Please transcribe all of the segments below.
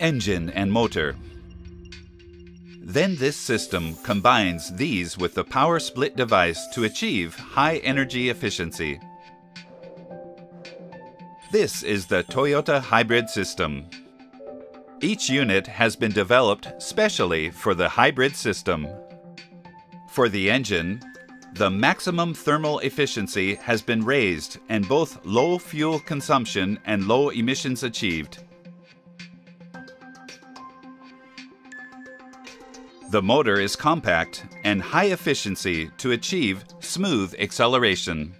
engine and motor. Then this system combines these with the power split device to achieve high energy efficiency. This is the Toyota hybrid system. Each unit has been developed specially for the hybrid system. For the engine, the maximum thermal efficiency has been raised and both low fuel consumption and low emissions achieved. The motor is compact and high efficiency to achieve smooth acceleration.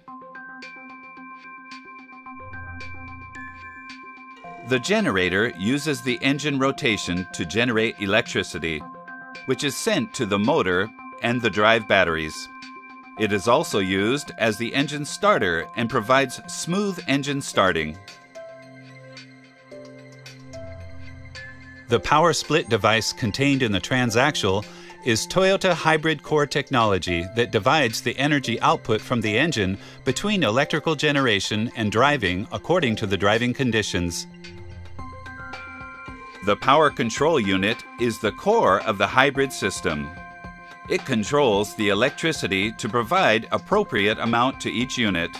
The generator uses the engine rotation to generate electricity, which is sent to the motor and the drive batteries. It is also used as the engine starter and provides smooth engine starting. The power split device contained in the transaxle is Toyota Hybrid Core technology that divides the energy output from the engine between electrical generation and driving according to the driving conditions. The power control unit is the core of the hybrid system. It controls the electricity to provide appropriate amount to each unit.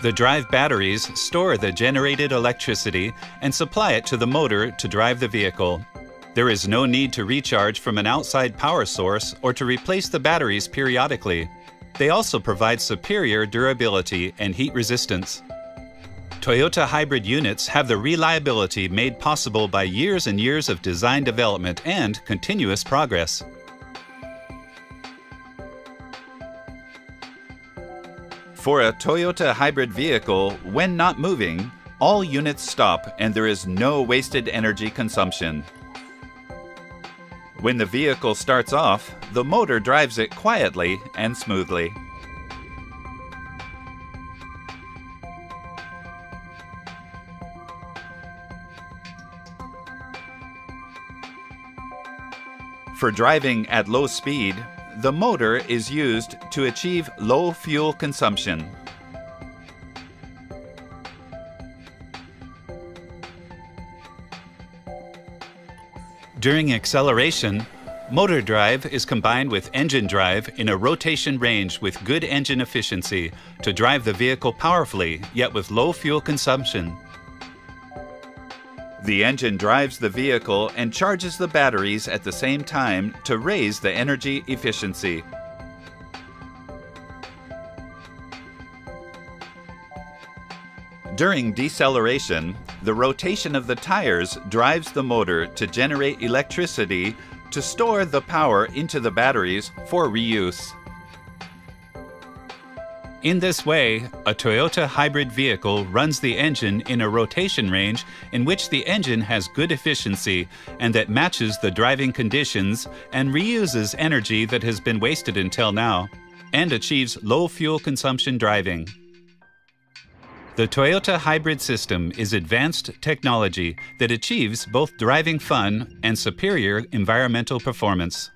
The drive batteries store the generated electricity and supply it to the motor to drive the vehicle. There is no need to recharge from an outside power source or to replace the batteries periodically. They also provide superior durability and heat resistance. Toyota hybrid units have the reliability made possible by years and years of design development and continuous progress. For a Toyota hybrid vehicle, when not moving, all units stop and there is no wasted energy consumption. When the vehicle starts off, the motor drives it quietly and smoothly. For driving at low speed, the motor is used to achieve low fuel consumption. During acceleration, motor drive is combined with engine drive in a rotation range with good engine efficiency to drive the vehicle powerfully yet with low fuel consumption. The engine drives the vehicle and charges the batteries at the same time to raise the energy efficiency. During deceleration, the rotation of the tires drives the motor to generate electricity to store the power into the batteries for reuse. In this way, a Toyota hybrid vehicle runs the engine in a rotation range in which the engine has good efficiency and that matches the driving conditions and reuses energy that has been wasted until now, and achieves low fuel consumption driving. The Toyota hybrid system is advanced technology that achieves both driving fun and superior environmental performance.